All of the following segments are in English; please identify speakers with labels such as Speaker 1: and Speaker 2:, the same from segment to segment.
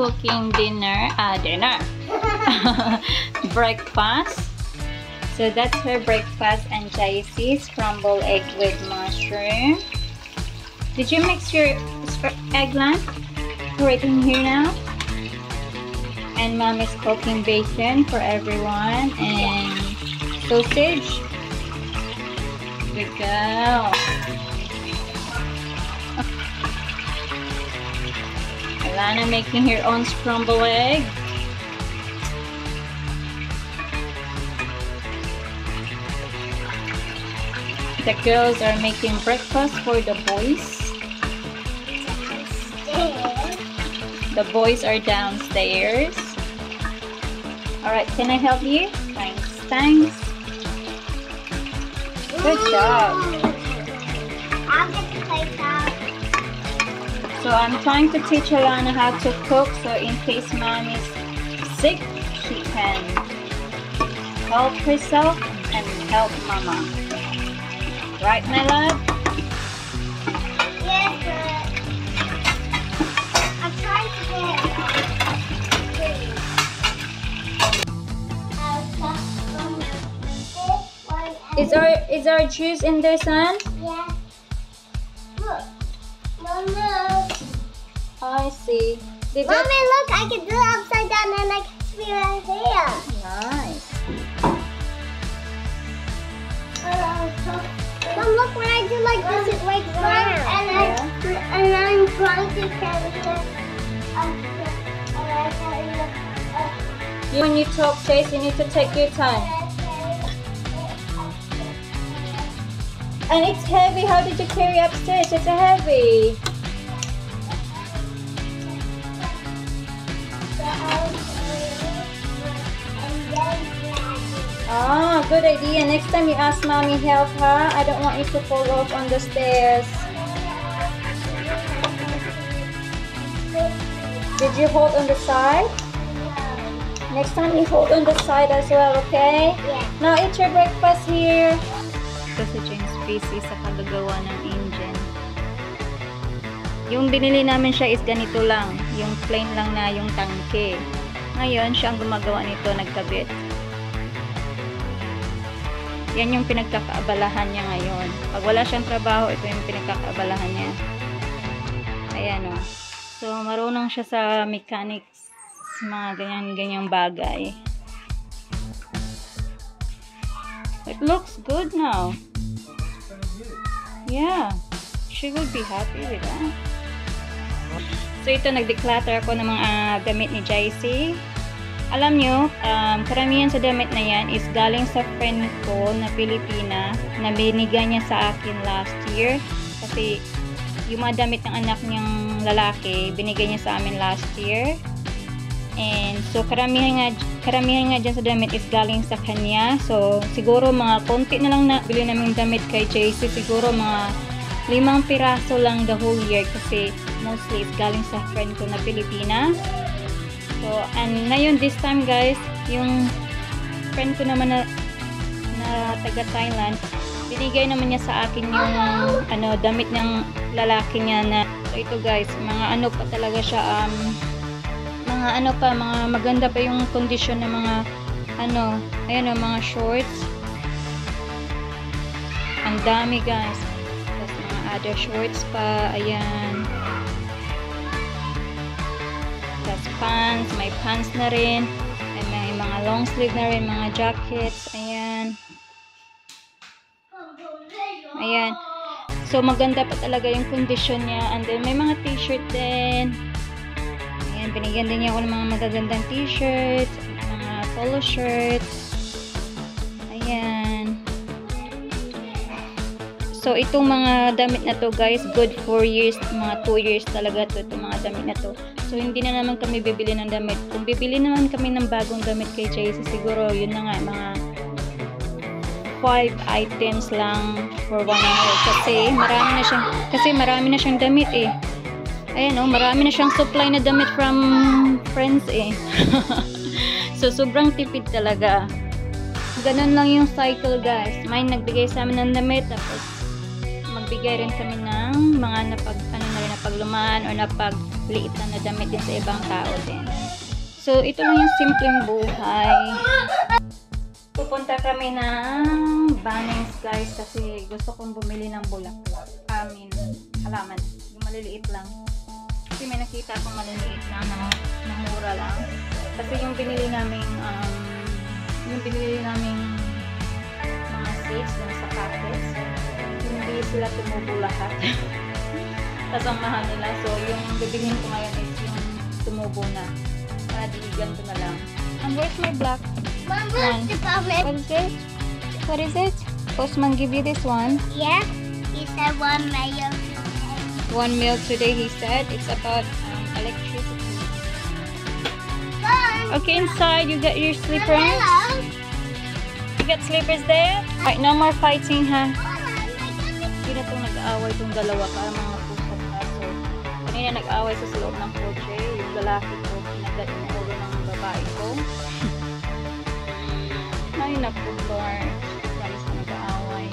Speaker 1: cooking dinner, uh, dinner, breakfast. So that's her breakfast and JC scrambled egg with mushroom. Did you mix your eggplant? Right in here now. And mom is cooking bacon for everyone and sausage. Good we go. Alana making her own scrambled egg. The girls are making breakfast for the boys. The boys are downstairs. Alright, can I help you? Thanks, thanks. Good job. So I'm trying to teach Alana how to cook so in case mom is sick, she can help herself and help mama. Right, my love?
Speaker 2: Yes, I'm trying to get I'll cut from this one and
Speaker 1: Is our is our juice in there, son? I see. Did
Speaker 2: Mommy,
Speaker 1: that-
Speaker 2: look, I can do it upside down and I can spin it here.
Speaker 1: Nice.
Speaker 2: Mom, look when I do like this, it wakes around. And, I, and I'm trying to carry it. Uh, uh, up, and I carry it
Speaker 1: When you talk, Chase, you need to take your time. And it's heavy. How did you carry upstairs? It's heavy. Ah, good idea. Next time you ask mommy help, huh? I don't want you to fall off on the stairs. Did you hold on the side? Yeah. Next time you hold on the side as well, okay?
Speaker 2: Yeah.
Speaker 1: Now eat your breakfast here. Si James busy sa kagagawa ng engine. Yung binili namin siya is ganito lang. Yung plain lang na yung tangke. Ngayon, siya ang gumagawa nito, nagkabit. Yan yung pinagkakaabalahan niya ngayon. Pag wala siyang trabaho, ito yung pinagkakaabalahan niya. Ayan o. So, marunong siya sa mechanics, mga ganyan-ganyang bagay. It looks good now. Yeah. She would be happy with that. So, ito, nag-declutter ako ng mga ah, damit ni JC. Alam nyo, um, karamihan sa damit na yan is galing sa friend ko na Pilipina na binigay niya sa akin last year. Kasi yung mga damit ng anak niyang lalaki, binigay niya sa amin last year. And so karamihan nga karamihan nga dyan sa damit is galing sa kanya. So siguro mga konti na lang na bili namin damit kay JC. Siguro mga limang piraso lang the whole year kasi mostly is galing sa friend ko na Pilipinas. So and ngayon this time guys, yung friend ko naman na, na taga Thailand, binigay naman niya sa akin yung ano damit ng lalaki niya na so ito guys, mga ano pa talaga siya um mga ano pa, mga maganda pa yung condition ng mga ano, ayan o, mga shorts. Ang dami guys. Tapos mga other shorts pa, ayan. Pants, may pants na rin. Ay, may mga long sleeve na rin, mga jackets, ayan. Ayan. So, maganda pa talaga yung condition niya. And then, may mga t-shirt din. Ayan, binigyan din niya ako ng mga magagandang t-shirts, mga polo shirts. Ayan. So, itong mga damit na to guys, good for years, mga 2 years talaga to, itong mga damit na to. So, hindi na naman kami bibili ng damit. Kung bibili naman kami ng bagong damit kay JC, siguro yun na nga, mga 5 items lang for 1 year. Kasi marami na siyang, kasi marami na siyang damit eh. Ayan oh, marami na siyang supply na damit from friends eh. so, sobrang tipid talaga. Ganun lang yung cycle guys. May nagbigay sa amin ng damit, tapos magbigay rin kami ng mga napag, ano na rin, napaglumaan or napag liit na na damit din sa ibang tao din. So, ito lang yung simpleng buhay. Pupunta kami ng Bunnings guys kasi gusto kong bumili ng bulaklak. Amin, halaman. Yung maliliit lang. Kasi may nakita akong maliliit na, na, na mura lang. Kasi yung binili naming um, yung binili naming mga seeds yung sa packets, hindi sila tumubo lahat. Tapos ang mahal nila. So, yung bibilhin ko ngayon is yung tumubo na. Para di ganito na lang. And where's my black?
Speaker 2: Mom, what's the problem?
Speaker 1: What is it? What is it? Postman give you this one.
Speaker 2: Yeah, he said one mayo.
Speaker 1: One meal today, he said. It's about um, electricity.
Speaker 2: Mom,
Speaker 1: Okay, inside you got your slippers.
Speaker 2: hello.
Speaker 1: You got slippers there? Alright, no more fighting, ha?
Speaker 2: My
Speaker 1: Hindi na itong nag-aaway itong dalawa para mga kanina nag-aaway sa loob ng kotse. Yung lalaki ko, kinagat yung ulo ng babae ko. Ay, naku, Lord. Labis na nag-aaway.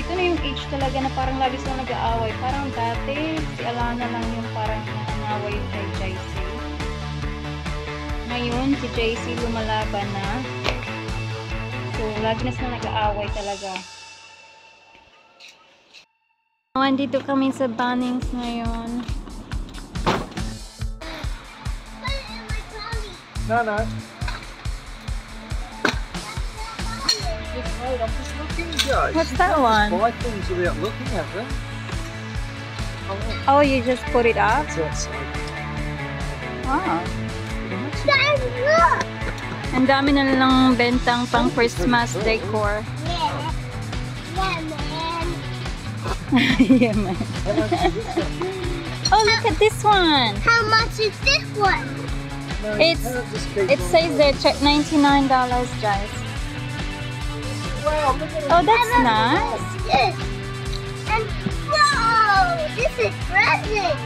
Speaker 1: Ito na yung age talaga na parang labis na nag-aaway. Parang dati, si Alana lang yung parang nanaway kay JC. Ngayon, si JC lumalaban na. So, lagi na nag-aaway talaga. Oh, andito kami sa Bunnings ngayon.
Speaker 3: No, no. Just wait, I'm just looking, Joe.
Speaker 1: What's that one?
Speaker 3: Buy things without looking at them. Oh,
Speaker 1: you just put it up?
Speaker 3: it's outside.
Speaker 1: Wow.
Speaker 2: Look.
Speaker 1: Ang dami na lang bentang pang Christmas decor.
Speaker 2: Yeah. yeah, man.
Speaker 3: How much is this one?
Speaker 1: Oh, look at this one.
Speaker 2: How much is this one?
Speaker 3: No,
Speaker 1: It's-
Speaker 3: can't just keep
Speaker 1: It says there check $99, guys.
Speaker 3: Wow, look at it.
Speaker 1: Oh, that's nice.
Speaker 2: And whoa, this is present.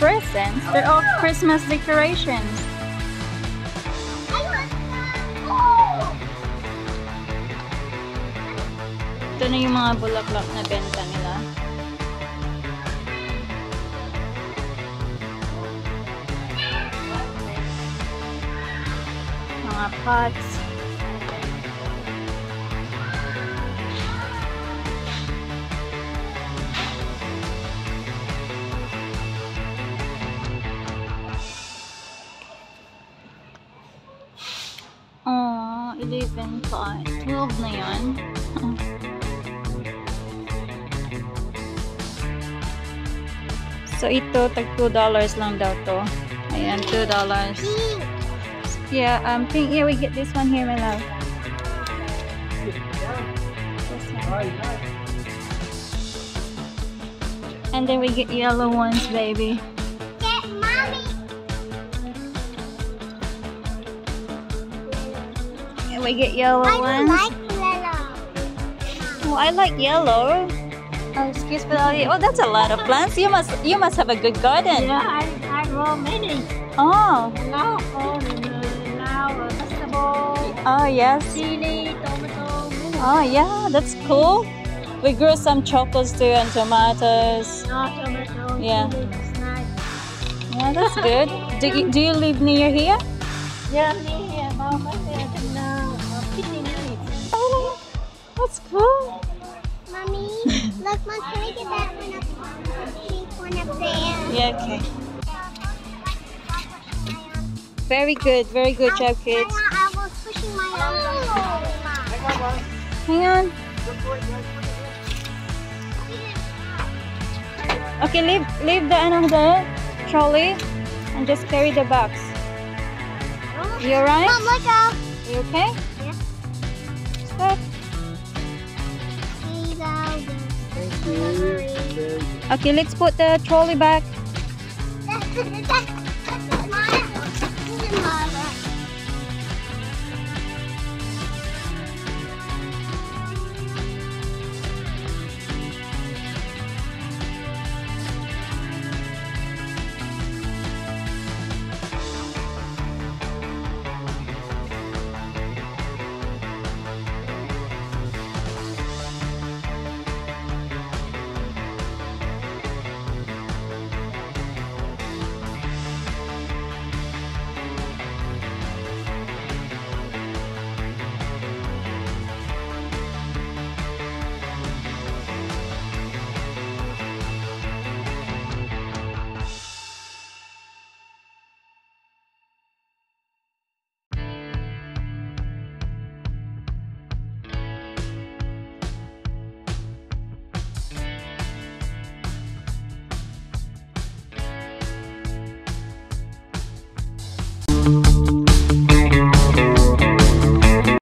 Speaker 1: Presents. They're all Christmas decorations. Ito na yung mga bulaklak na benta nila. Mga pots. So, ito, tag $2 lang daw to. Ayan, $2.
Speaker 2: Pink.
Speaker 1: Yeah, um, pink, yeah, we get this one here, my love. This one.
Speaker 3: Hey, hey.
Speaker 1: And then we get yellow ones, baby.
Speaker 2: Get mommy.
Speaker 1: And we get yellow
Speaker 2: I
Speaker 1: ones.
Speaker 2: don't like yellow.
Speaker 1: Oh, I like yellow. Oh, excuse me. Oh, that's a lot of plants. You must, you must have a good garden.
Speaker 4: Yeah, I, I grow many.
Speaker 1: Oh,
Speaker 4: Now, corn and uh, now uh, vegetable,
Speaker 1: oh yes.
Speaker 4: chili, tomato, many.
Speaker 1: Oh yeah, that's cool. We grew some chocos too and tomatoes.
Speaker 4: No, tomato,
Speaker 1: Yeah.
Speaker 4: chili, nice.
Speaker 1: Yeah, that's good. Do you, do you live near here?
Speaker 4: Yeah, about my and uh, 15 minutes.
Speaker 1: Oh, that's cool.
Speaker 2: Mommy, look, Mom, can I get that one up? Pink one up there.
Speaker 1: Yeah, okay. Very good, very good job, kids.
Speaker 2: I was pushing my arm.
Speaker 3: Hang on,
Speaker 1: Hang on.
Speaker 3: Good boy, go,
Speaker 1: Okay, leave leave the end of the trolley, and just carry the box. You alright?
Speaker 2: Mom, look out.
Speaker 1: You okay?
Speaker 2: Yeah.
Speaker 1: Stop. Okay, let's put the trolley back.